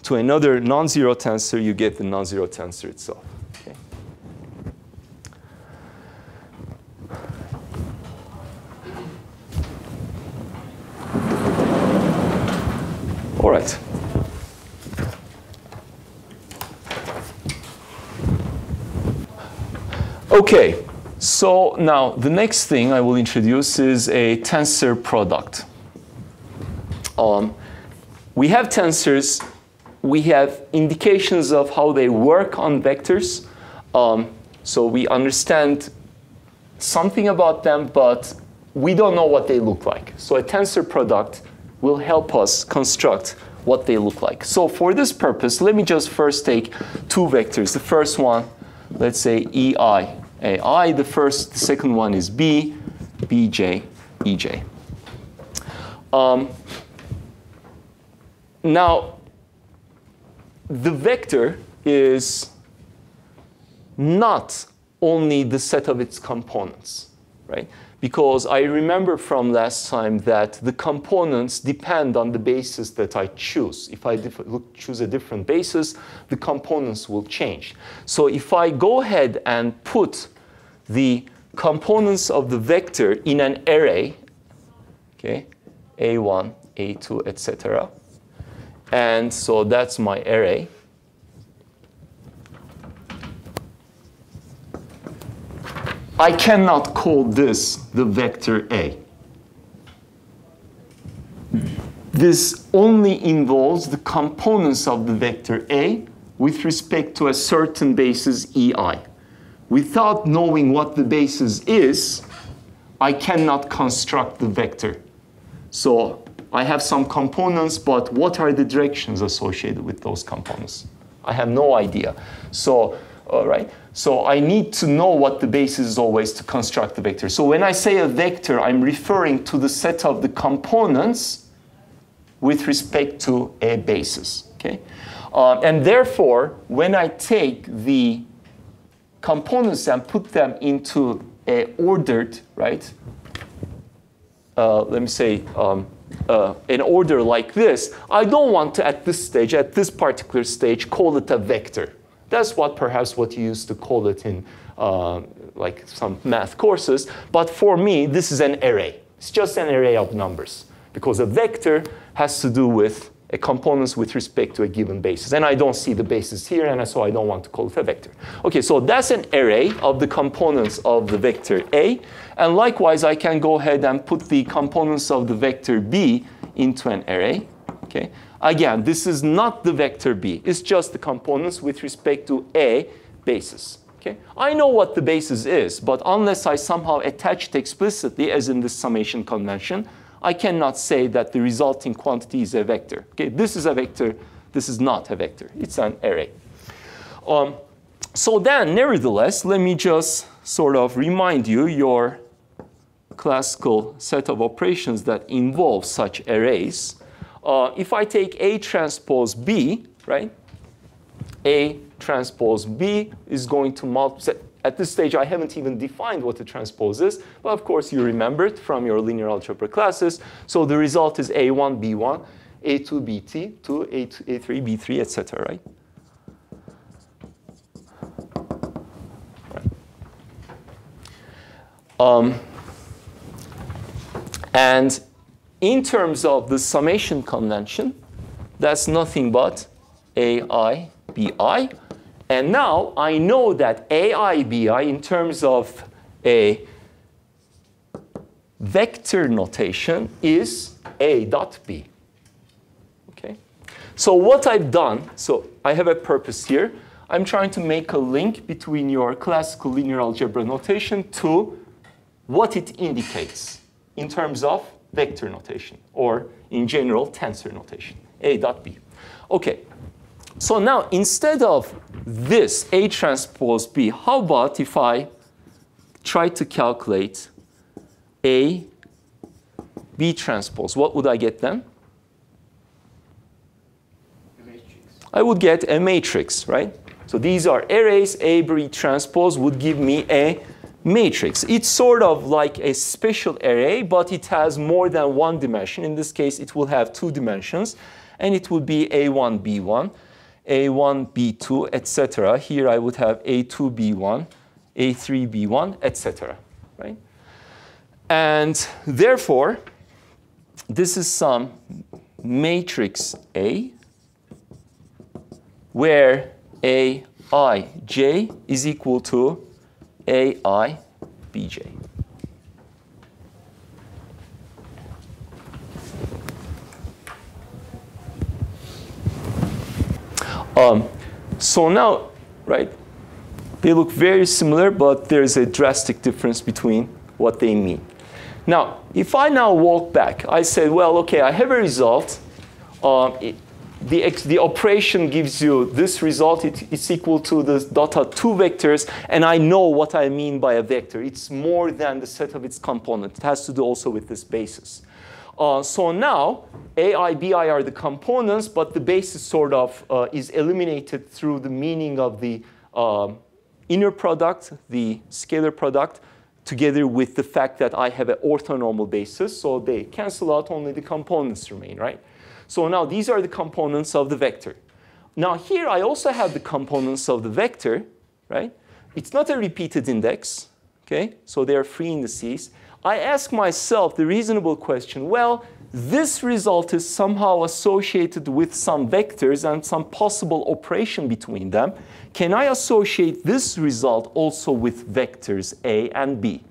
to another non-zero tensor, you get the non-zero tensor itself. Okay. All right. Okay, so now the next thing I will introduce is a tensor product. Um, we have tensors, we have indications of how they work on vectors. Um, so we understand something about them, but we don't know what they look like. So a tensor product will help us construct what they look like. So for this purpose, let me just first take two vectors. The first one, let's say EI, AI. The first, the second one is B, BJ, EJ. Um, now, the vector is not only the set of its components, right? Because I remember from last time that the components depend on the basis that I choose. If I look, choose a different basis, the components will change. So if I go ahead and put the components of the vector in an array, okay, A1, A2, etc., and so that's my array. I cannot call this the vector A. this only involves the components of the vector A with respect to a certain basis EI. Without knowing what the basis is, I cannot construct the vector. So I have some components, but what are the directions associated with those components? I have no idea. So, all right. So I need to know what the basis is always to construct the vector. So when I say a vector, I'm referring to the set of the components with respect to a basis. Okay? Uh, and therefore, when I take the components and put them into a ordered, right? Uh, let me say, um, uh, an order like this, I don't want to, at this stage, at this particular stage, call it a vector. That's what perhaps what you used to call it in uh, like some math courses. But for me, this is an array. It's just an array of numbers because a vector has to do with a components with respect to a given basis. And I don't see the basis here, and so I don't want to call it a vector. Okay, so that's an array of the components of the vector A. And likewise, I can go ahead and put the components of the vector B into an array. Okay. Again, this is not the vector B. It's just the components with respect to A basis. Okay? I know what the basis is, but unless I somehow attach it explicitly, as in the summation convention, I cannot say that the resulting quantity is a vector. Okay, this is a vector, this is not a vector. It's an array. Um, so then, nevertheless, let me just sort of remind you your classical set of operations that involve such arrays. Uh, if I take A transpose B, right, A transpose B is going to multiply, at this stage, I haven't even defined what the transpose is, but of course you remember it from your linear algebra classes. So the result is A1, B1, A2, BT, 2, A2, A3, B3, etc. right? Um, and in terms of the summation convention, that's nothing but AI, BI. And now I know that AIBI in terms of a vector notation is A dot B. Okay? So what I've done, so I have a purpose here. I'm trying to make a link between your classical linear algebra notation to what it indicates in terms of vector notation, or in general, tensor notation, A dot B. Okay, so now instead of this A transpose B, how about if I try to calculate A B transpose? What would I get then? I would get a matrix, right? So these are arrays. A B transpose would give me a matrix. It's sort of like a special array, but it has more than one dimension. In this case, it will have two dimensions, and it would be A1, B1. A1, B2, etc. Here I would have A2, B1, A3, B1, etc. Right? And therefore, this is some matrix A where Aij is equal to Ai Bj. Um, so now, right, they look very similar, but there's a drastic difference between what they mean. Now, if I now walk back, I said, well, okay, I have a result. Um, it, the, the operation gives you this result. It, it's equal to the data two vectors, and I know what I mean by a vector. It's more than the set of its components. It has to do also with this basis. Uh, so now, AI, BI are the components, but the basis sort of uh, is eliminated through the meaning of the um, inner product, the scalar product, together with the fact that I have an orthonormal basis. So they cancel out, only the components remain, right? So now these are the components of the vector. Now here I also have the components of the vector, right? It's not a repeated index, okay? So they are free indices. I ask myself the reasonable question, well, this result is somehow associated with some vectors and some possible operation between them. Can I associate this result also with vectors A and B?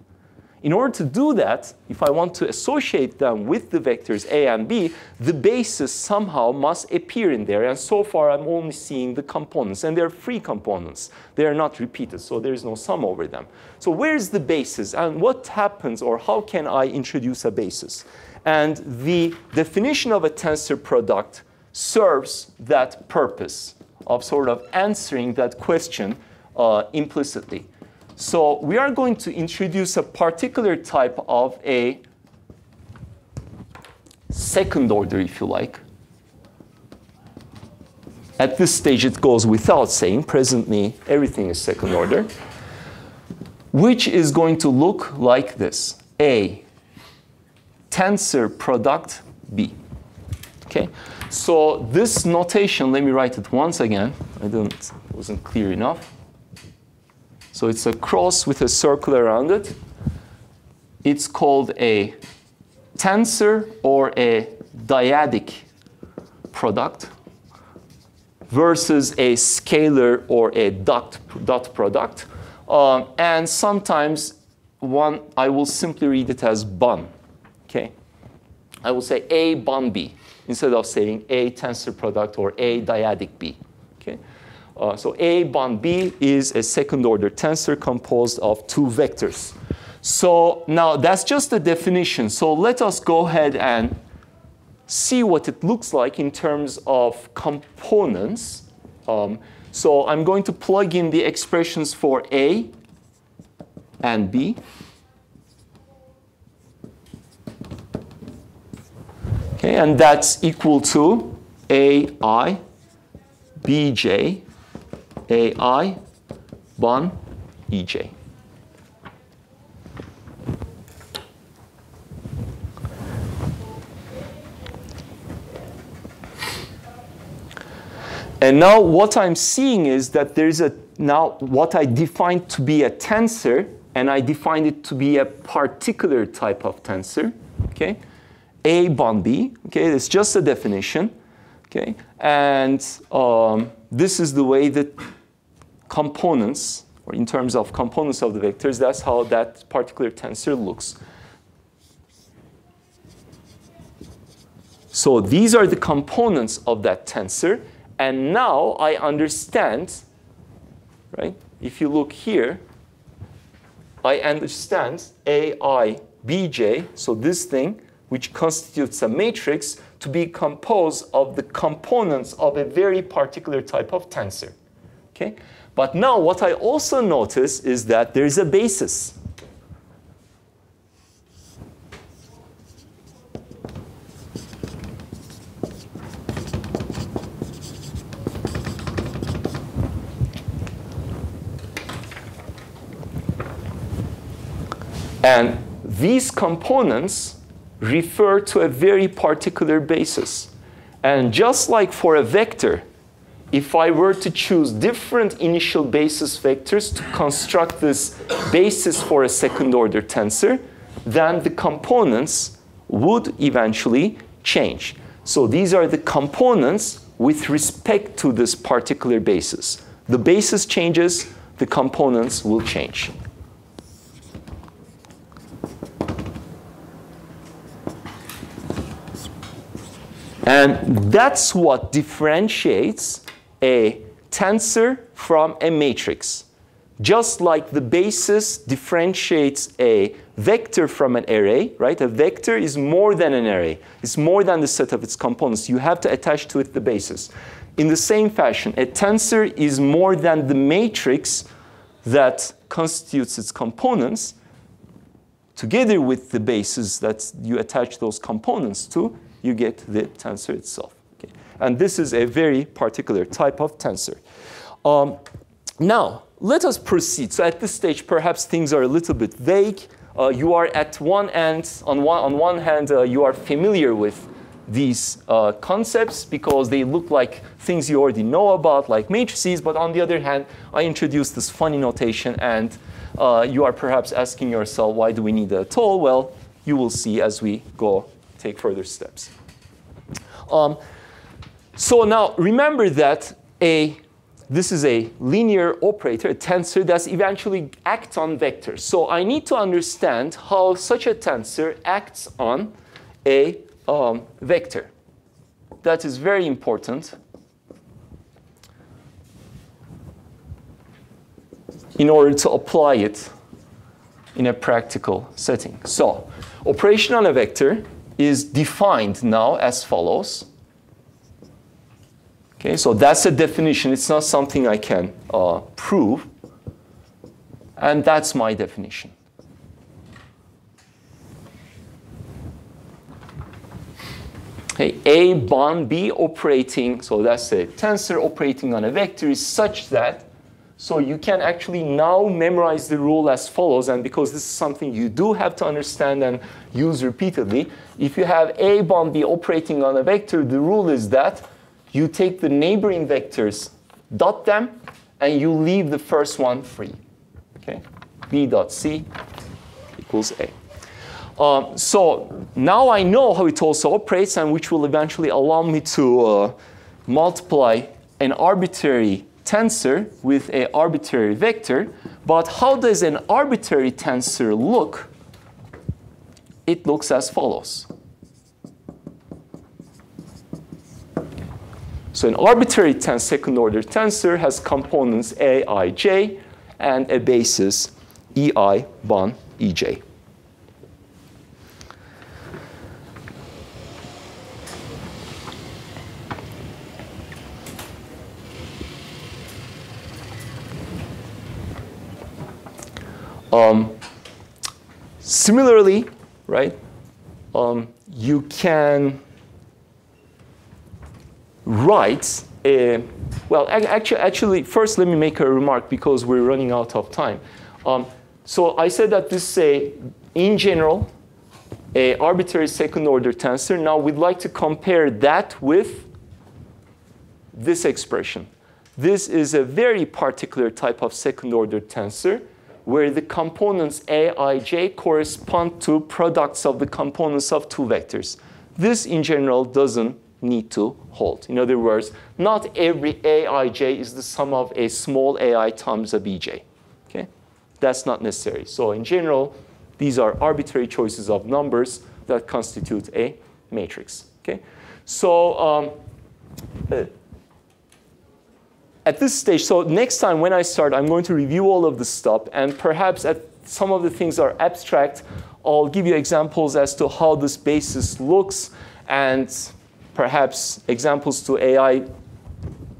In order to do that, if I want to associate them with the vectors a and b, the basis somehow must appear in there. And so far, I'm only seeing the components, and they're free components. They are not repeated, so there's no sum over them. So where's the basis, and what happens, or how can I introduce a basis? And the definition of a tensor product serves that purpose of sort of answering that question uh, implicitly. So we are going to introduce a particular type of a second order, if you like. At this stage, it goes without saying. Presently, everything is second order, which is going to look like this. A tensor product B. Okay, so this notation, let me write it once again. I didn't, wasn't clear enough. So it's a cross with a circle around it. It's called a tensor or a dyadic product versus a scalar or a dot, dot product. Um, and sometimes one, I will simply read it as bun. Okay? I will say A bun B instead of saying A tensor product or A dyadic B. Okay? Uh, so A bond B is a second order tensor composed of two vectors. So now that's just a definition. So let us go ahead and see what it looks like in terms of components. Um, so I'm going to plug in the expressions for A and B. Okay, and that's equal to AI, BJ, AI, 1, EJ. And now what I'm seeing is that there's a, now what I defined to be a tensor, and I defined it to be a particular type of tensor, okay? A bond B, okay, it's just a definition, okay? And um, this is the way that components, or in terms of components of the vectors, that's how that particular tensor looks. So these are the components of that tensor. And now I understand, right? If you look here, I understand AI, BJ, so this thing, which constitutes a matrix, to be composed of the components of a very particular type of tensor. Okay? But now what I also notice is that there is a basis. And these components refer to a very particular basis. And just like for a vector, if I were to choose different initial basis vectors to construct this basis for a second order tensor, then the components would eventually change. So these are the components with respect to this particular basis. The basis changes, the components will change. And that's what differentiates a tensor from a matrix. Just like the basis differentiates a vector from an array, right? A vector is more than an array. It's more than the set of its components. You have to attach to it the basis. In the same fashion, a tensor is more than the matrix that constitutes its components. Together with the basis that you attach those components to, you get the tensor itself. And this is a very particular type of tensor. Um, now, let us proceed. So at this stage, perhaps things are a little bit vague. Uh, you are at one end, on one, on one hand, uh, you are familiar with these uh, concepts because they look like things you already know about, like matrices. But on the other hand, I introduced this funny notation, and uh, you are perhaps asking yourself, why do we need at all? Well, you will see as we go take further steps. Um, so now remember that a this is a linear operator, a tensor that's eventually acts on vectors. So I need to understand how such a tensor acts on a um, vector. That is very important. in order to apply it in a practical setting. So operation on a vector is defined now as follows. Okay, so that's a definition. It's not something I can uh, prove. And that's my definition. Okay, A bond B operating, so that's a tensor operating on a vector is such that, so you can actually now memorize the rule as follows, and because this is something you do have to understand and use repeatedly, if you have A bond B operating on a vector, the rule is that you take the neighboring vectors, dot them, and you leave the first one free. Okay? B dot C equals A. Um, so now I know how it also operates, and which will eventually allow me to uh, multiply an arbitrary tensor with an arbitrary vector. But how does an arbitrary tensor look? It looks as follows. So an arbitrary tens second order tensor has components a, i, j, and a basis ei, bon, ej. Um, similarly, right, um, you can writes a, well, actually, actually, first let me make a remark because we're running out of time. Um, so I said that this is a, in general, a arbitrary second order tensor. Now we'd like to compare that with this expression. This is a very particular type of second order tensor where the components a, i, j correspond to products of the components of two vectors. This in general doesn't need to hold. In other words, not every aij is the sum of a small ai times a bj. Okay? That's not necessary. So in general, these are arbitrary choices of numbers that constitute a matrix. Okay? So um, uh, at this stage, so next time when I start, I'm going to review all of the stuff, and perhaps at some of the things are abstract. I'll give you examples as to how this basis looks and perhaps examples to AI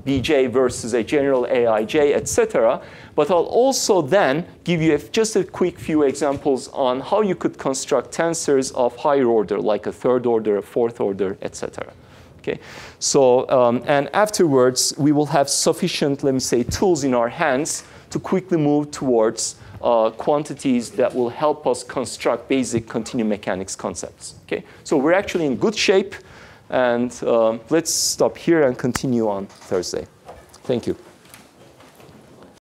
BJ versus a general AIJ, etc. But I'll also then give you just a quick few examples on how you could construct tensors of higher order, like a third order, a fourth order, etc. Okay, so um, and afterwards we will have sufficient, let me say, tools in our hands to quickly move towards uh, quantities that will help us construct basic continuum mechanics concepts. Okay, so we're actually in good shape. And um, let's stop here and continue on Thursday. Thank you.